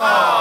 Aww.